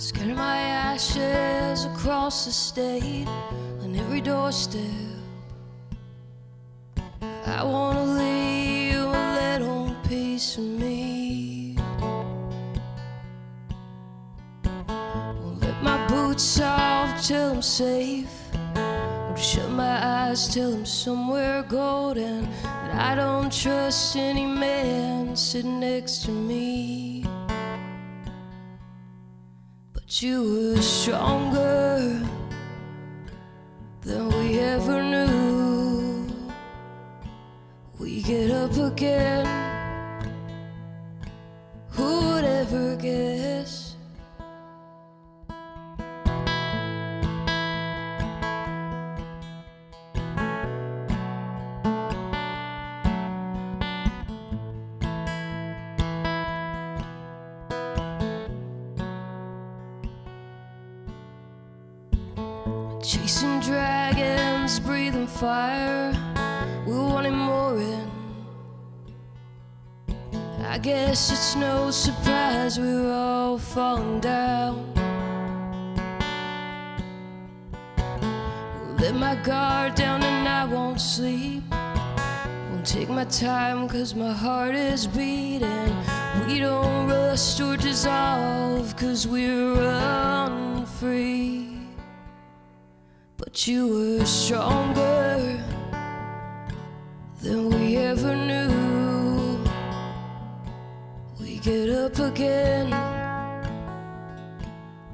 Scatter my ashes across the state on every doorstep. I wanna leave a little piece of me. Won't let my boots off till I'm safe. Won't shut my eyes till I'm somewhere golden. And I don't trust any man sitting next to me. But you were stronger than we ever knew. We get up again. Who would ever guess? Chasing dragons, breathing fire. We're wanting more in. I guess it's no surprise we're all falling down. Let my guard down and I won't sleep. Won't take my time cause my heart is beating. We don't rust or dissolve cause we're unfree. But you were stronger than we ever knew. We get up again.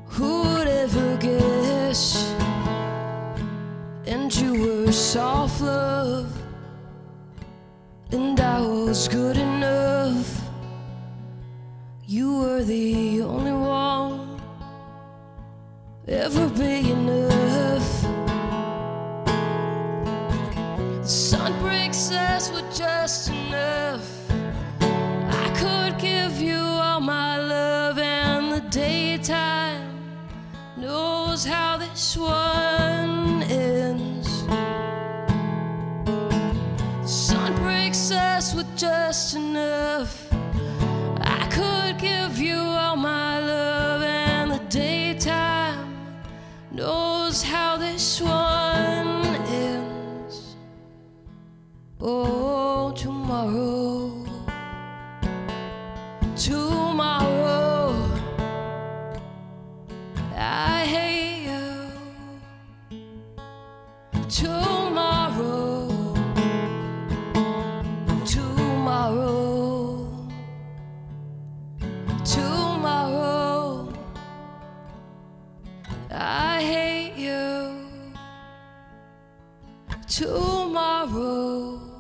Who would ever guess? And you were soft love, and I was good enough. You were the only one ever big enough. The sun breaks us with just enough. I could give you all my love, and the daytime knows how this one ends. The sun breaks us with just enough. I could give you all my love, and the daytime knows how this one Oh, tomorrow, tomorrow, I hate you. Tomorrow, tomorrow, tomorrow, I hate you. Tomorrow.